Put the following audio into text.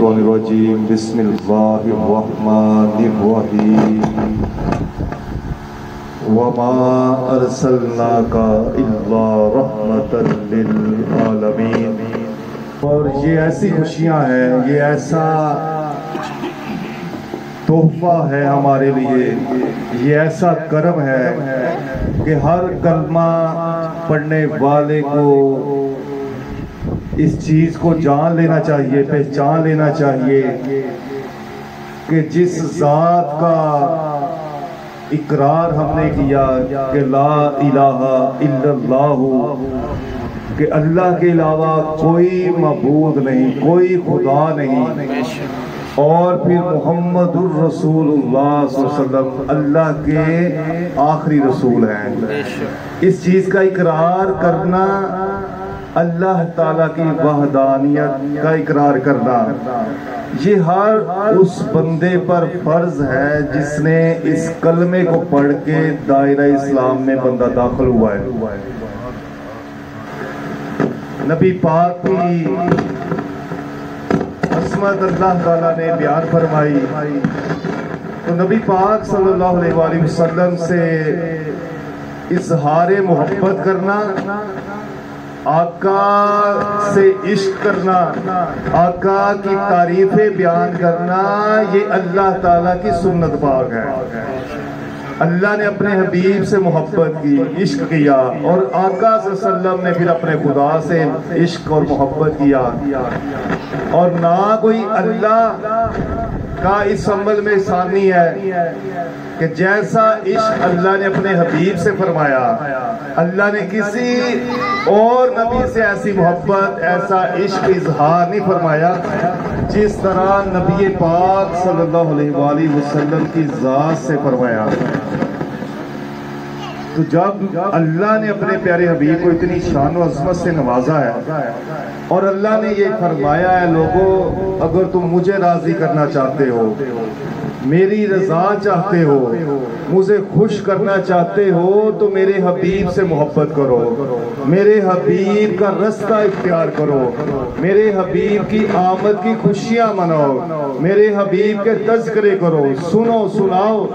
الشيطان الرجيم. بسم الله الرحمن الرحيم. وما أرسلناك إلا رحمة للعالمين. اور یہ ایسی خوشیاں ہیں، یہ ایسا تحفہ ہے ہمارے لیے، یہ ایسا کرم ہے کہ ہر کلمہ پڑھنے والے کو اس چیز کو جان لینا چاہیے، پہچان لینا چاہیے کہ جس ذات کا اقرار ہم نے کیا کہ لا الہ الا اللہ، کہ اللہ کے علاوہ کوئی معبود نہیں، کوئی خدا نہیں۔ اور پھر محمد الرسول اللہ صلی اللہ علیہ وسلم اللہ کے آخری رسول ہیں۔ اس چیز کا اقرار کرنا اللہ تعالیٰ کی وحدانیت کا اقرار کرنا۔ یہ ہر اس بندے پر فرض ہے جس نے اس کلمے کو پڑھ کے دائرہ اسلام میں بندہ داخل ہوا ہے۔ نبی پاک کی عصمت اللہ تعالیٰ نے بیان فرمائی۔ تو نبی پاک صلی اللہ علیہ وآلہ وسلم سے اظہار محبت کرنا آقا سے عشق کرنا، آقا کی تعریفیں بیان کرنا، یہ اللہ تعالیٰ کی سنت پاک ہے۔ اللہ نے اپنے حبیب سے محبت کی، عشق کیا اور آقا صلی اللہ علیہ وسلم نے پھر اپنے خدا سے عشق اور محبت کیا۔ اور نہ کوئی اللہ کا اس عمل میں ثانی ہے کہ جیسا عشق اللہ نے اپنے حبیب سے فرمایا، اللہ نے کسی اور نبی سے ایسی محبت، ایسا عشق اظہار نہیں فرمایا جس طرح نبی پاک صلی اللہ علیہ وآلہ وسلم کی ذات سے فرمایا۔ تو جب اللہ نے اپنے پیارے حبیب کو اتنی شان و عظمت سے نوازا ہے اور اللہ نے یہ فرمایا ہے لوگوں اگر تم مجھے راضی کرنا چاہتے ہو، میری رضا چاہتے ہو، مجھے خوش کرنا چاہتے ہو، تو میرے حبیب سے محبت کرو، میرے حبیب کا رستہ اختیار کرو، میرے حبیب کی آمد کی خوشیاں مناؤ، میرے حبیب کے تذکرے کرو، سنو، سناؤ۔